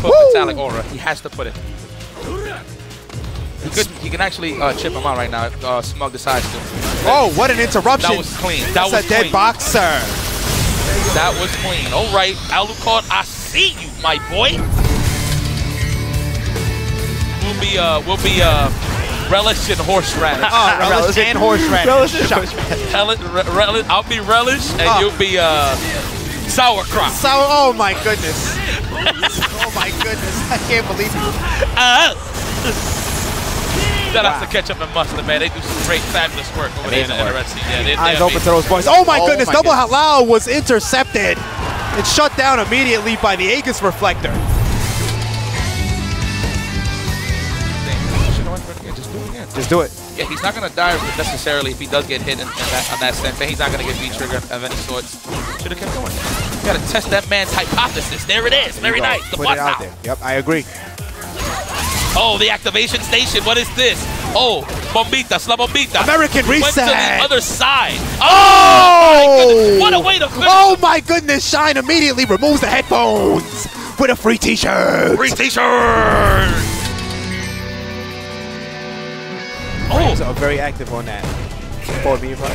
put Woo! Metallic Aura. He has to put it. He, could, he can actually uh, chip him out right now if uh, Smug decides to. Oh, what an interruption. That was clean. That That's was a dead boxer. That was clean. All right, Alucard, I see you, my boy. We'll be uh, we'll be uh, relish and horseradish. Oh, relish and horseradish. Relish and Shut- Relish, re- relish, I'll be relish, and Oh. you'll be uh, sauerkraut. So, oh my goodness. Oh my goodness. I can't believe it. Uh, Shout out Wow. to Ketchup and Mustard, man. They do some great, fabulous work over Amazing there in the work. NRSC. Yeah, they, Eyes they're open to those boys. Oh my Oh goodness. my Double goodness. halal was intercepted and shut down immediately by the Aegis Reflector. You know what? Yeah, just do it again. Just do it. Yeah, he's not going to die necessarily if he does get hit in, in that, on that sense. He's not going to get V-trigger of any sorts. Should have kept going. You got to test that man's hypothesis. There it is. Very nice. The Put it out out. there. Yep, I agree. Oh, the activation station. What is this? Oh, bombita, La Bombita. American Went to the reset. other side. Oh! oh! What a way to finish. Oh my goodness. Shine immediately removes the headphones with a free t-shirt. Free t-shirt. So very active on that. For me, bro.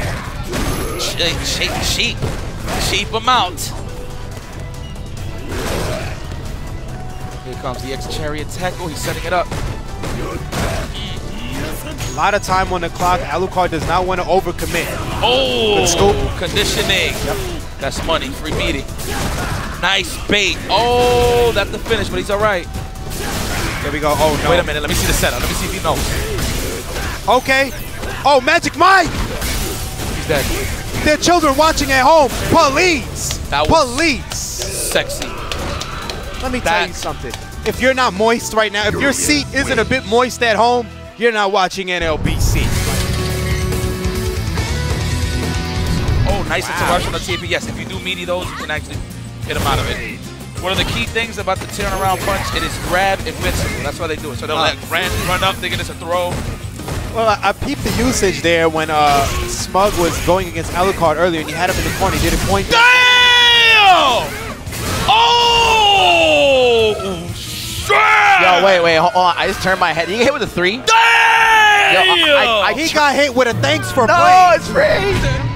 shake, shake, sheep. Sheep them out. Here comes the ex-chariot tackle. He's setting it up. A lot of time on the clock. Alucard does not want to overcommit. Oh, Good scoop. conditioning. That's money. Free meeting. Nice bait. Oh, that's the finish, but he's all right. Here we go. Oh no. Wait a minute. Let me see the setup. Let me see if he knows. Okay. Oh, Magic Mike. He's dead. Their children watching at home. Police. That was- Police. Sexy. Let me tell you something. If you're not moist right now, if your seat isn't a bit moist at home, you're not watching NLBC. Oh, nice Wow. interruption on TP. Yes, if you do meaty those, you can actually get them out of it. One of the key things about the turn around punch, it is grab invincible. That's why they do it. So they'll Uh. let Rand run up, thinking it's a throw. Well, I, I peeped the usage there when uh, Smug was going against Alucard earlier, and he had him in the corner. He did a point. Damn! Oh! Shit! Yo, wait, wait, hold on. I just turned my head. You get hit with a three? Damn! Yo, I- I- I- He got hit with a thanks for No, playing. it's free.